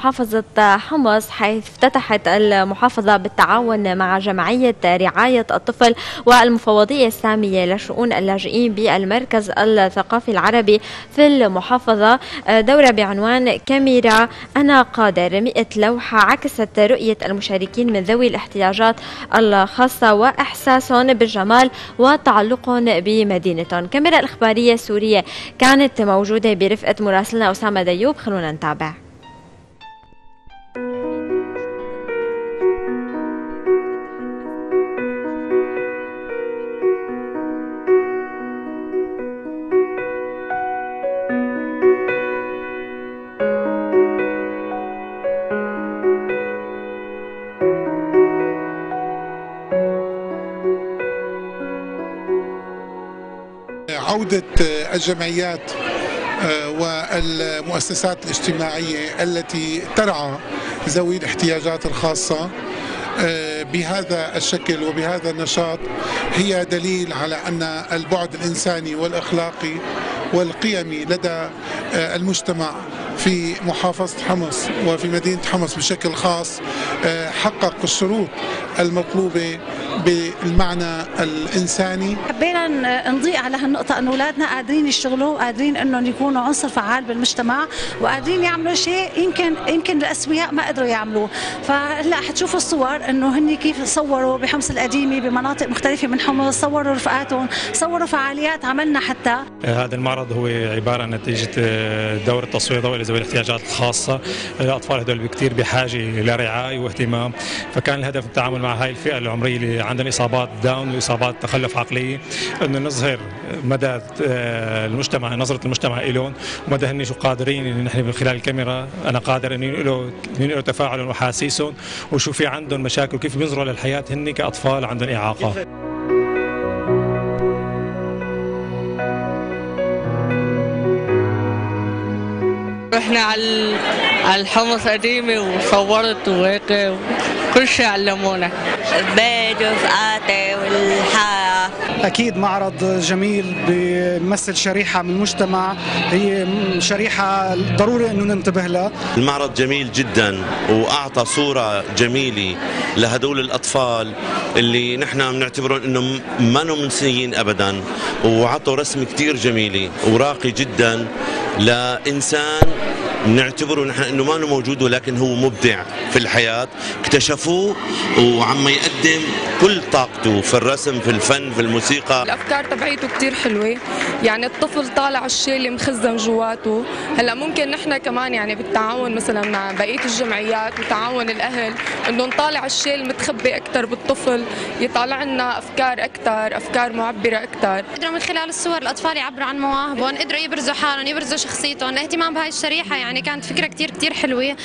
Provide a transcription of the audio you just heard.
محافظة حمص حيث افتتحت المحافظة بالتعاون مع جمعية رعاية الطفل والمفوضية السامية لشؤون اللاجئين بالمركز الثقافي العربي في المحافظة. دورة بعنوان كاميرا أنا قادر 100 لوحة عكست رؤية المشاركين من ذوي الاحتياجات الخاصة وإحساسهم بالجمال وتعلقهم بمدينتهم كاميرا الإخبارية السورية كانت موجودة برفقة مراسلنا أسامة ديوب خلونا نتابع. عودة الجمعيات والمؤسسات الاجتماعية التي ترعى ذوي الاحتياجات الخاصة بهذا الشكل وبهذا النشاط هي دليل على أن البعد الإنساني والأخلاقي والقيمي لدى المجتمع في محافظة حمص وفي مدينة حمص بشكل خاص حقق الشروط المطلوبة بالمعنى الإنساني. حبينا نضيء على هالنقطة إنه أولادنا قادرين يشتغلوا وقادرين إنهم يكونوا عنصر فعال بالمجتمع وقادرين يعملوا شيء يمكن يمكن الأسوياء ما قدروا يعملوه. فهلأ حتشوفوا الصور إنه هن كيف صوروا بحمص القديمة بمناطق مختلفة من حمص صوروا رفقاتهم صوروا فعاليات عملنا حتى. هذا المعرض هو عبارة عن نتيجة دور التصوير ضوئي لذوي الاحتياجات الخاصة. الاطفال هذول بكثير بحاجة لرعايه واهتمام. فكان الهدف التعامل مع هاي الفئة العمرية اللي عندهم إصابات داون وإصابات تخلف عقلية إنه نظهر مدى المجتمع نظرة المجتمع لهم ومدى هن شو قادرين ان نحن من خلال الكاميرا أنا قادر ان ينقلوا ينقلوا تفاعلهم واحاسيسهم وشو في عندهم مشاكل وكيف بينظروا للحياة هن كأطفال عندهم إعاقة. رحنا على الحمص قديمة وصورت وهيك كل شيء علمونا. البيت ورفقاتي والحياة. أكيد معرض جميل بيمثل شريحة من المجتمع هي شريحة ضروري أنه ننتبه لها. المعرض جميل جدا وأعطى صورة جميلة لهدول الأطفال اللي نحن بنعتبرهم أنهم ما منسيين أبدا. وعطوا رسم كتير جميلة وراقي جدا لإنسان نعتبره نحن إنه ما موجود ولكن هو مبدع في الحياة. اكتشفوه وعم يقدم كل طاقته في الرسم في الفن في الموسيقى. الأفكار تبعيته كثير حلوة. يعني الطفل طالع الشيء اللي مخزن جواته. هلأ ممكن نحن كمان يعني بالتعاون مثلا مع بقية الجمعيات وتعاون الأهل انه نطالع الشيء المتخبي أكثر بالطفل يطالع لنا أفكار أكثر أفكار معبرة أكثر قدروا من خلال الصور الأطفال يعبروا عن مواهبهم قدروا يبرزوا حالهم يبرزوا شخصيتهم. الاهتمام بهاي الشريحة يعني كانت فكرة كثير كثير حلوة.